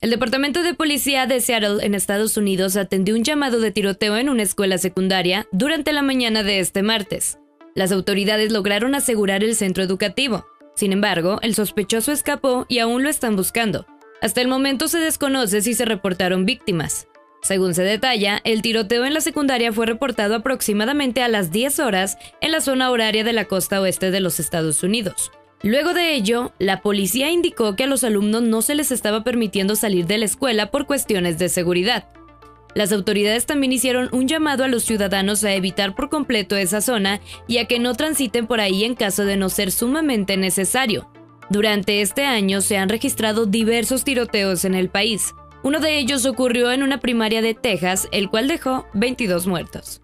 El Departamento de Policía de Seattle en Estados Unidos atendió un llamado de tiroteo en una escuela secundaria durante la mañana de este martes. Las autoridades lograron asegurar el centro educativo. Sin embargo, el sospechoso escapó y aún lo están buscando. Hasta el momento se desconoce si se reportaron víctimas. Según se detalla, el tiroteo en la secundaria fue reportado aproximadamente a las 10 horas en la zona horaria de la costa oeste de los Estados Unidos. Luego de ello, la policía indicó que a los alumnos no se les estaba permitiendo salir de la escuela por cuestiones de seguridad. Las autoridades también hicieron un llamado a los ciudadanos a evitar por completo esa zona y a que no transiten por ahí en caso de no ser sumamente necesario. Durante este año se han registrado diversos tiroteos en el país. Uno de ellos ocurrió en una primaria de Texas, el cual dejó 22 muertos.